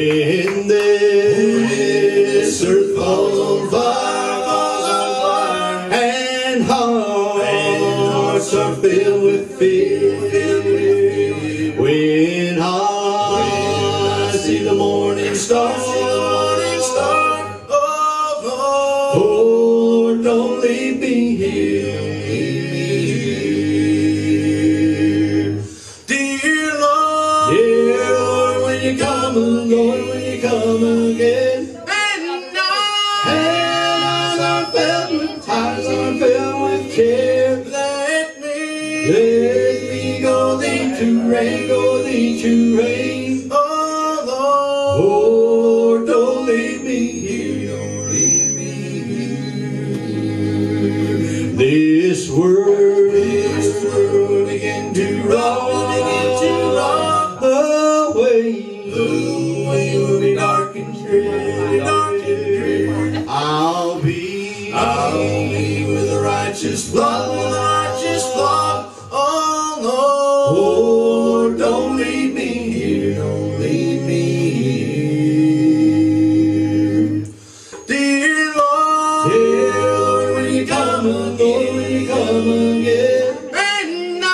In this earth falls on fire, and hearts are filled with fear. When I see the morning star, oh Lord, don't leave me here. When you come again. and I Hands are filled with eyes are filled with care. let me, Let me go thee to reign, go thee to reign. oh Lord, Lord, don't leave me here, don't leave me here. This world, righteous flock, with a righteous flock. oh Lord, Lord, don't leave me here, don't leave me here. dear Lord, Dear Lord, when you come again, when you come again, and I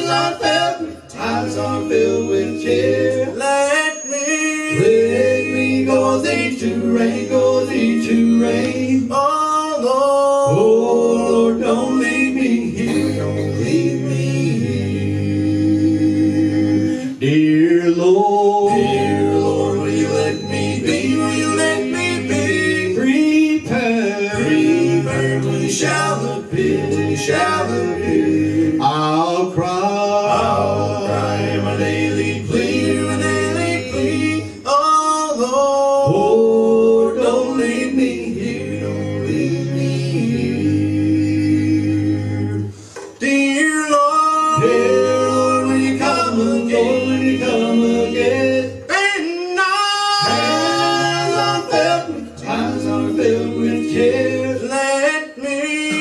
and filled, with- eyes are filled with tears. let me, Let me go thee to reign, go thee to reign. oh Lord, Oh Lord, don't leave me here, don't leave me here. Dear Lord, dear Lord, will you let me be? Will you let me be? Prepare, prepare when you shall appear, when you shall appear.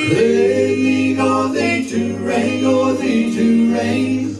Let me go thee to reign, go thee to reign.